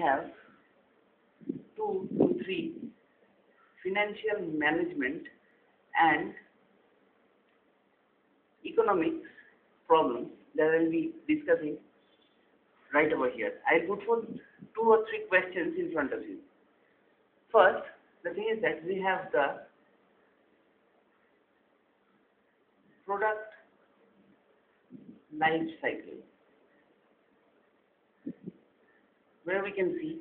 have two to three financial management and economics problems that I will be discussing right over here. I'll put two or three questions in front of you. First, the thing is that we have the product life cycle where we can see.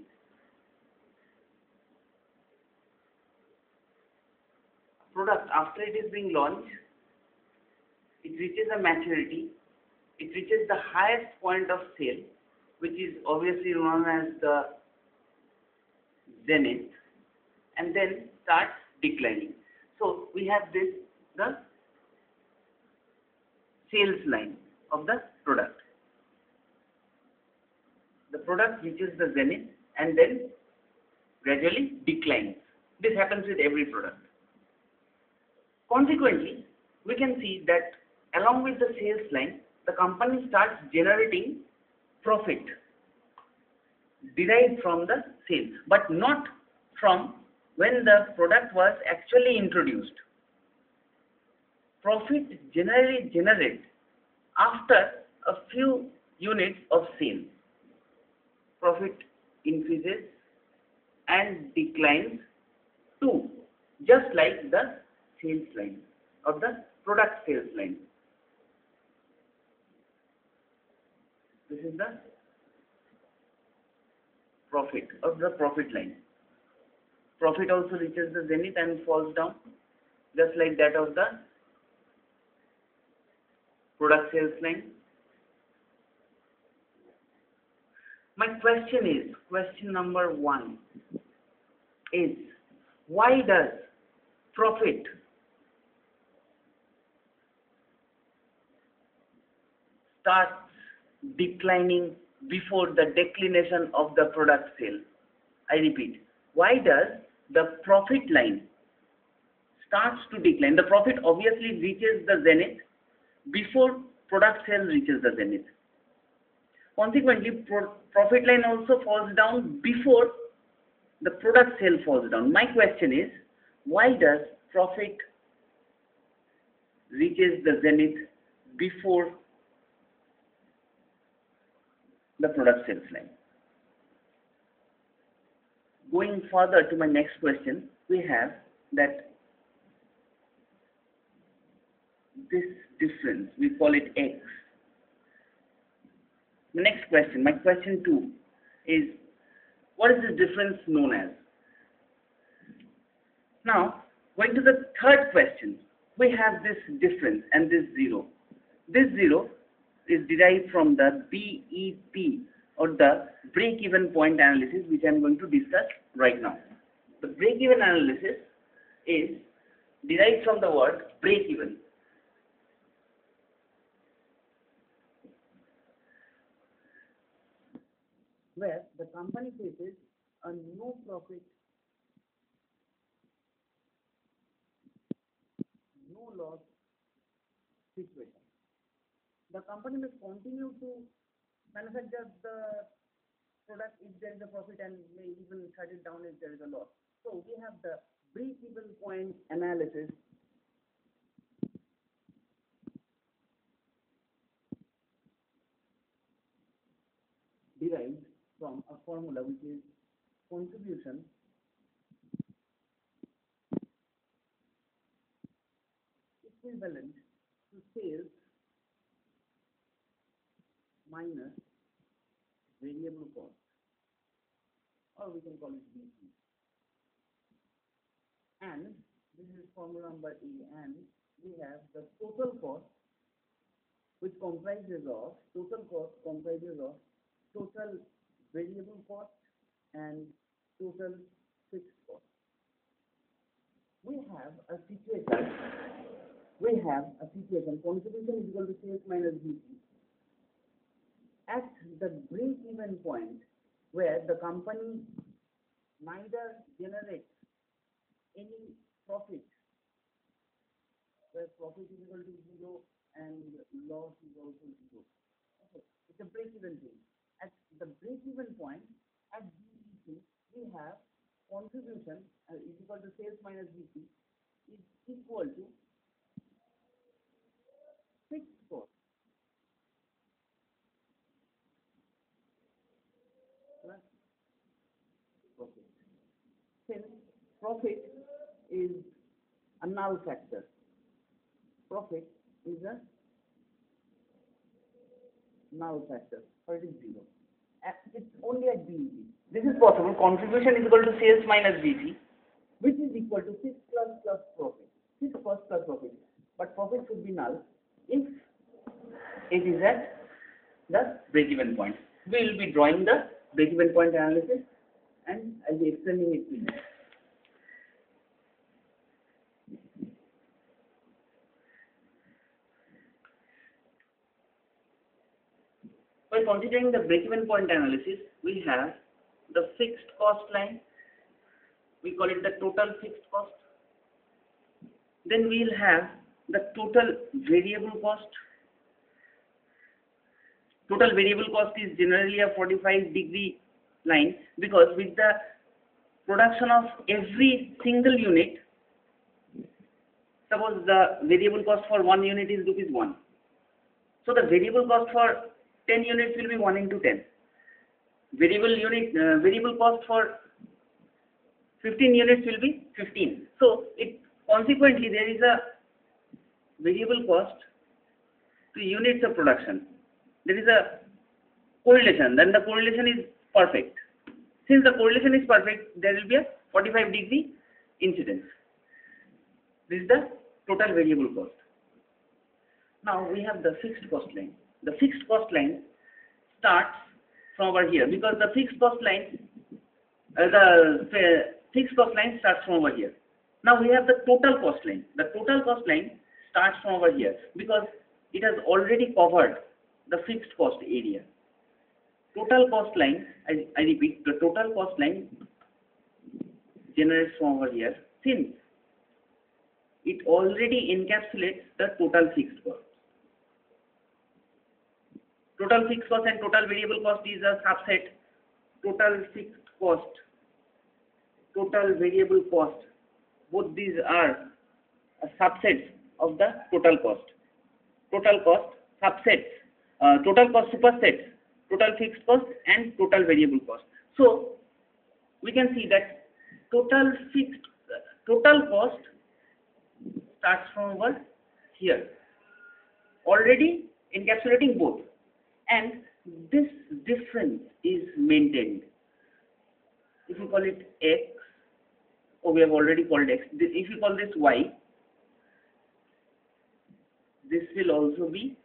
Product after it is being launched it reaches a maturity. It reaches the highest point of sale which is obviously known as the zenith and then starts declining. So we have this the sales line of the product product reaches the zenith and then gradually declines this happens with every product Consequently, we can see that along with the sales line, the company starts generating profit derived from the sales, but not from when the product was actually introduced. Profit generally generated after a few units of sale. Profit increases and declines too, just like the sales line of the product sales line. This is the profit of the profit line. Profit also reaches the zenith and falls down just like that of the product sales line. My question is, question number one is, why does profit starts declining before the declination of the product sale. I repeat, why does the profit line starts to decline? The profit obviously reaches the zenith before product sale reaches the zenith. Consequently, pro profit line also falls down before the product sale falls down. My question is, why does profit reaches the zenith before the product sales line. Going further to my next question, we have that this difference, we call it x. The next question, my question two is, what is this difference known as? Now, going to the third question, we have this difference and this zero. This zero is derived from the BEP or the break-even point analysis which I am going to discuss right now. The break-even analysis is derived from the word break-even. Where the company faces a no profit, no loss situation the company must continue to manufacture the product if there is a profit and may even shut it down if there is a loss. So we have the break-even point analysis derived from a formula which is contribution equivalent to sales minus variable cost or we can call it VC. And this is formula number E and we have the total cost which comprises of total cost comprises of total variable cost and total fixed cost. We have a situation we have a situation contribution is equal to sales minus VC at the break-even point where the company neither generates any profit, where profit is equal to zero and loss is also zero. Okay, it's a break-even point. At the break-even point, at BEP, we have contribution uh, is equal to sales minus VC is equal to fixed cost. Since profit is a null factor, profit is a null factor, or it is zero. At, uh, it's only at BEP. This is possible. Contribution is equal to sales minus VC, which is equal to fixed plus plus profit. Fixed cost plus profit. But profit should be null if it is at the break-even point. We will be drawing the break-even point analysis and I'll be explaining it to you. By considering the break-even point analysis, we have the fixed cost line. We call it the total fixed cost. Then we'll have the total variable cost. Total variable cost is generally a 45 degree line because with the production of every single unit, suppose the variable cost for one unit is rupees 1. So the variable cost for 10 units will be 1 into 10. Variable unit, uh, variable cost for 15 units will be 15. So it consequently there is a variable cost to units of production. There is a correlation. Then the correlation is perfect. Since the correlation is perfect, there will be a 45 degree incidence. This is the total variable cost. Now we have the fixed cost line. The fixed cost line starts from over here because the fixed cost line, uh, the fixed cost line starts from over here. Now we have the total cost line. The total cost line starts from over here because it has already covered the fixed cost area. Total cost line, I, I repeat, the total cost line generates from over here since it already encapsulates the total fixed cost. Total fixed cost and total variable cost is a subset. Total fixed cost, total variable cost, both these are subsets of the total cost. Total cost subsets, uh, total cost supersets, total fixed cost and total variable cost. So we can see that total fixed, total cost starts from over here, already encapsulating both and this difference is maintained. If you call it x, or we have already called x, if you call this y, this will also be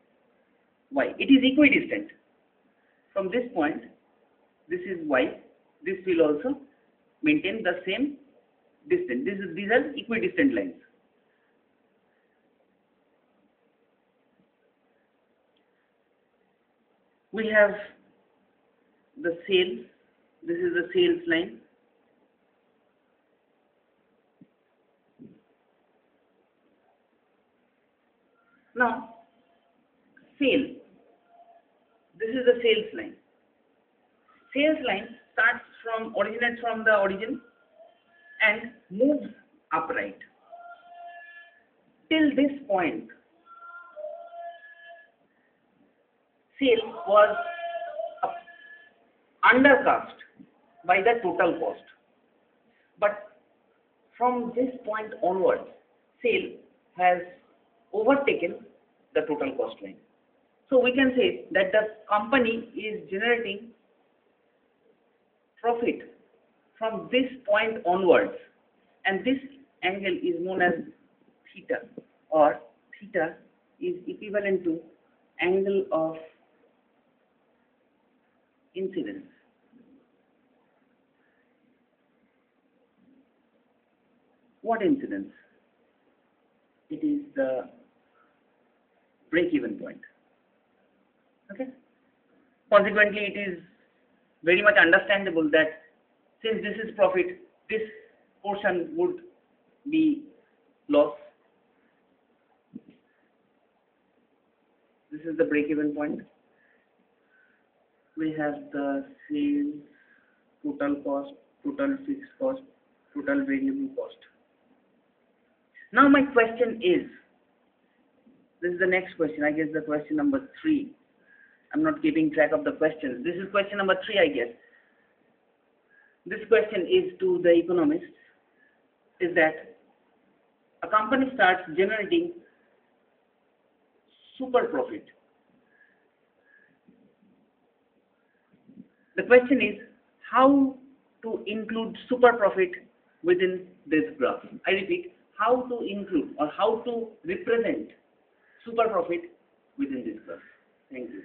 y. It is equidistant. From this point, this is y, this will also maintain the same distance. This is, these are equidistant lines. We have the sales. This is the sales line. Now, sale. This is the sales line. Sales line starts from, originates from the origin and moves upright. Till this point, sale was undercast by the total cost. But from this point onwards, sale has overtaken the total cost line. So we can say that the company is generating profit from this point onwards and this angle is known as theta or theta is equivalent to angle of incidence. What incidence? It is the break-even point. Okay? Consequently, it is very much understandable that since this is profit, this portion would be loss. This is the break-even point we have the sales, total cost, total fixed cost. total variable cost. Now my question is, this is the next question, I guess the question number three. I'm not keeping track of the questions. This is question number three, I guess. This question is to the economists, is that a company starts generating super profit. The question is how to include super profit within this graph. I repeat, how to include or how to represent super profit within this graph. Thank you.